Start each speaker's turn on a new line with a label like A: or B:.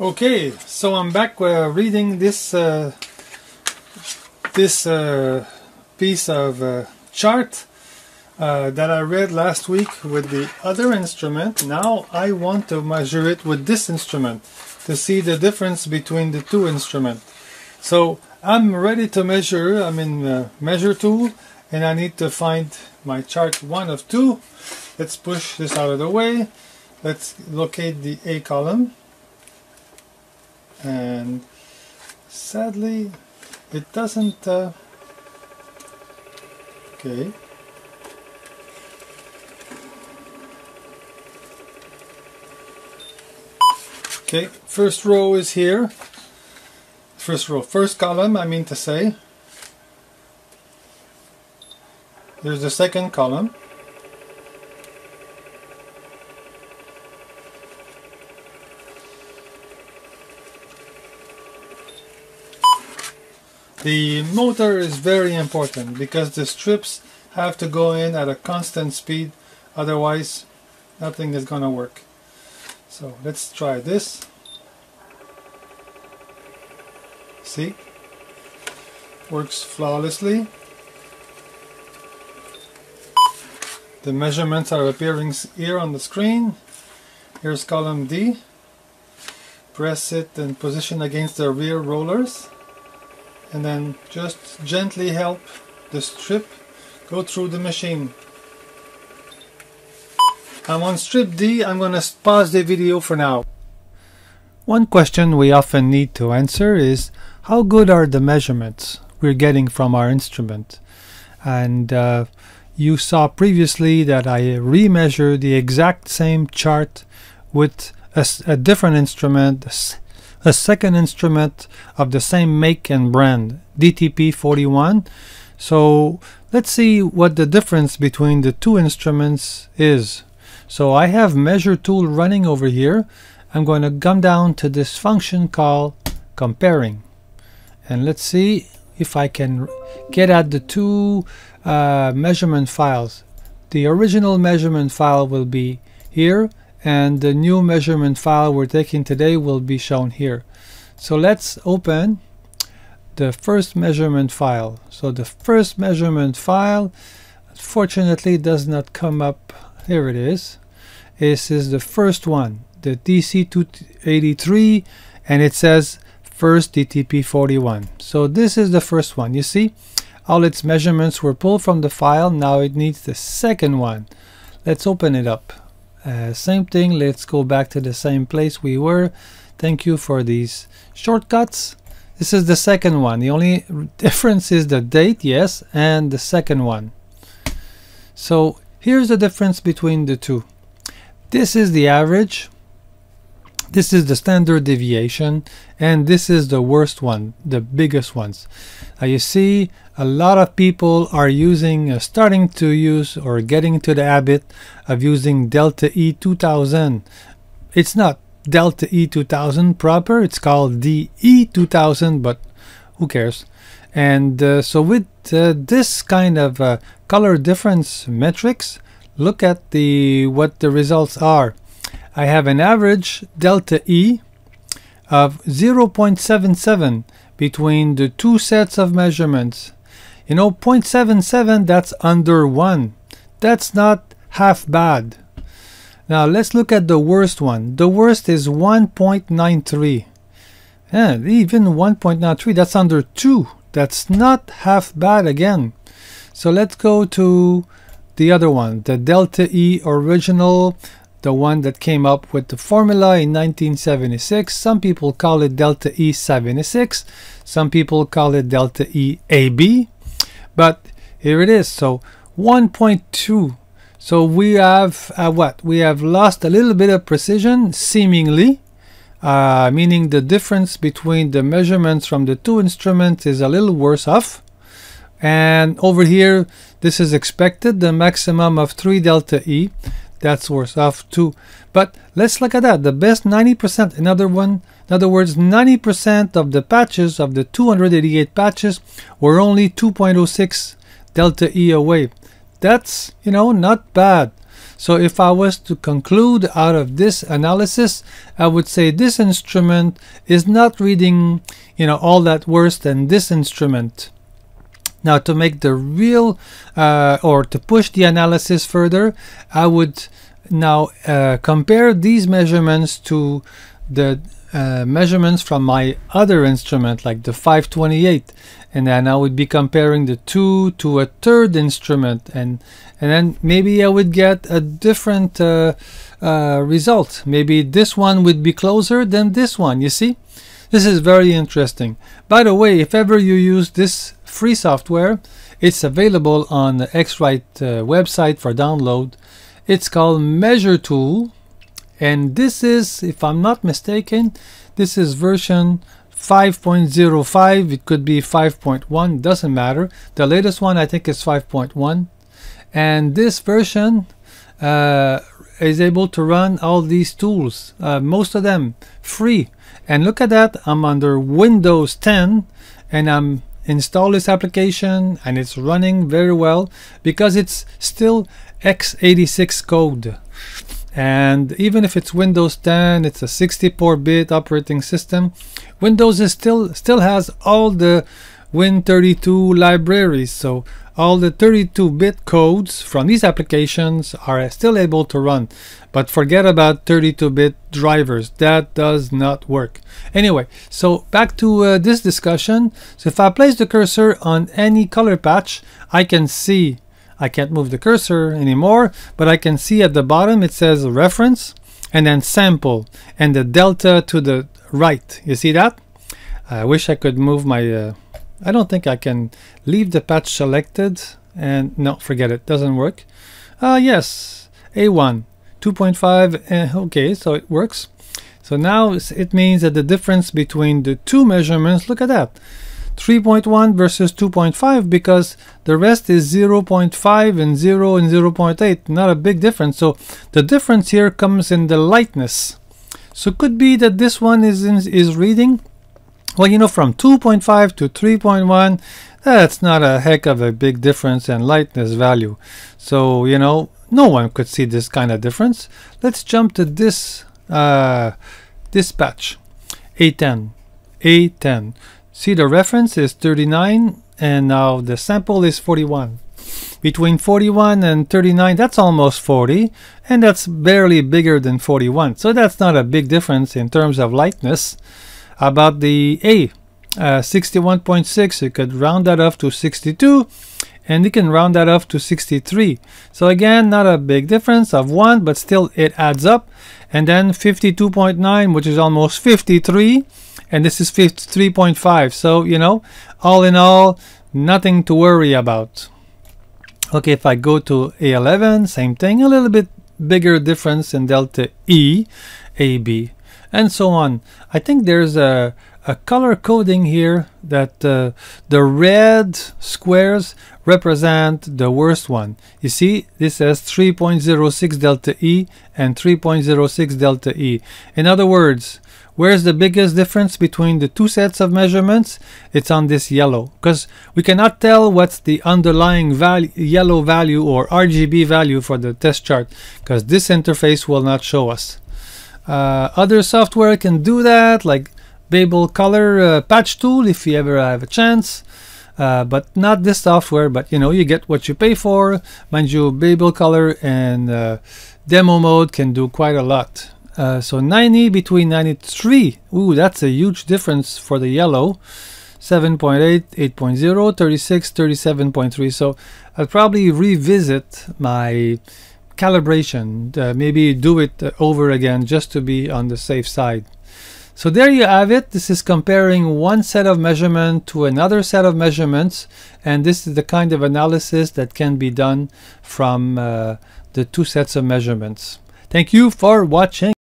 A: Okay, so I'm back uh, reading this uh, this uh, piece of uh, chart uh, that I read last week with the other instrument. Now I want to measure it with this instrument to see the difference between the two instruments. So I'm ready to measure. I'm in uh, measure tool and I need to find my chart one of two. Let's push this out of the way. Let's locate the A column and sadly it doesn't uh, okay. Okay first row is here. First row first column I mean to say. There's the second column The motor is very important because the strips have to go in at a constant speed otherwise nothing is gonna work. So let's try this. See? Works flawlessly. The measurements are appearing here on the screen. Here's column D. Press it and position against the rear rollers and then just gently help the strip go through the machine. I'm on strip D, I'm to pause the video for now. One question we often need to answer is how good are the measurements we're getting from our instrument? And uh, you saw previously that I remeasure the exact same chart with a, a different instrument, a second instrument of the same make and brand, DTP41. So let's see what the difference between the two instruments is. So I have measure tool running over here. I'm going to come down to this function called comparing. And let's see if I can get at the two uh, measurement files. The original measurement file will be here and the new measurement file we're taking today will be shown here. So let's open the first measurement file. So the first measurement file fortunately does not come up. Here it is. This is the first one, the DC283 and it says first DTP41. So this is the first one. You see all its measurements were pulled from the file. Now it needs the second one. Let's open it up. Uh, same thing, let's go back to the same place we were. Thank you for these shortcuts. This is the second one. The only difference is the date, yes, and the second one. So here's the difference between the two. This is the average this is the standard deviation and this is the worst one, the biggest ones. You see a lot of people are using, uh, starting to use or getting into the habit of using Delta E 2000. It's not Delta E 2000 proper, it's called the E 2000 but who cares. And uh, so with uh, this kind of uh, color difference metrics, look at the what the results are. I have an average delta E of 0.77 between the two sets of measurements. You know, 0.77, that's under 1. That's not half bad. Now let's look at the worst one. The worst is 1.93. Yeah, even 1.93, that's under 2. That's not half bad again. So let's go to the other one, the delta E original the one that came up with the formula in 1976. Some people call it delta E76, some people call it delta EAB, but here it is. So 1.2. So we have uh, what? We have lost a little bit of precision, seemingly, uh, meaning the difference between the measurements from the two instruments is a little worse off. And over here, this is expected, the maximum of 3 delta E that's worse off too. But let's look at that. The best 90%, another one, in other words, 90% of the patches, of the 288 patches, were only 2.06 delta E away. That's, you know, not bad. So if I was to conclude out of this analysis, I would say this instrument is not reading, you know, all that worse than this instrument. Now to make the real, uh, or to push the analysis further, I would now uh, compare these measurements to the uh, measurements from my other instrument like the 528 and then I would be comparing the two to a third instrument. And and then maybe I would get a different uh, uh, result. Maybe this one would be closer than this one you see? This is very interesting. By the way if ever you use this free software. It's available on the X-Rite uh, website for download. It's called measure tool. And this is if I'm not mistaken this is version 5.05 it could be 5.1 doesn't matter. The latest one I think is 5.1 and this version uh, is able to run all these tools uh, most of them free. And look at that I'm under Windows 10 and I'm install this application and it's running very well because it's still x86 code. And even if it's Windows 10 it's a 64-bit operating system Windows is still still has all the Win32 libraries. So all the 32-bit codes from these applications are still able to run. But forget about 32-bit drivers. That does not work. Anyway so back to uh, this discussion. So if I place the cursor on any color patch I can see I can't move the cursor anymore, but I can see at the bottom it says reference and then sample and the delta to the right. You see that? I wish I could move my, uh, I don't think I can leave the patch selected and no, forget it, doesn't work. Uh, yes, A1, 2.5, uh, okay, so it works. So now it means that the difference between the two measurements, look at that, 3.1 versus 2.5 because the rest is 0.5 and 0 and 0.8 not a big difference so the difference here comes in the lightness so could be that this one is in, is reading well you know from 2.5 to 3.1 that's not a heck of a big difference in lightness value so you know no one could see this kind of difference let's jump to this uh, this patch A10 A10 See the reference is 39 and now the sample is 41. Between 41 and 39 that's almost 40 and that's barely bigger than 41. So that's not a big difference in terms of lightness. About the A, uh, 61.6 you could round that off to 62 and you can round that off to 63 so again not a big difference of one but still it adds up. And then 52.9 which is almost 53 and this is 53.5 so you know all in all nothing to worry about. Okay if I go to A11 same thing a little bit bigger difference in delta E AB and so on I think there's a a color coding here that uh, the red squares represent the worst one. You see, this says 3.06 delta E and 3.06 delta E. In other words, Where's the biggest difference between the two sets of measurements? It's on this yellow because we cannot tell what's the underlying value, yellow value or RGB value for the test chart because this interface will not show us. Uh, other software can do that like Babel Color uh, Patch Tool if you ever have a chance. Uh, but not this software but you know you get what you pay for mind you Babel color and uh, demo mode can do quite a lot uh, so 90 between 93. Ooh, that's a huge difference for the yellow. 7.8, 8.0, 36, 37.3. So I'll probably revisit my calibration, uh, maybe do it uh, over again just to be on the safe side. So there you have it. This is comparing one set of measurement to another set of measurements. And this is the kind of analysis that can be done from uh, the two sets of measurements. Thank you for watching.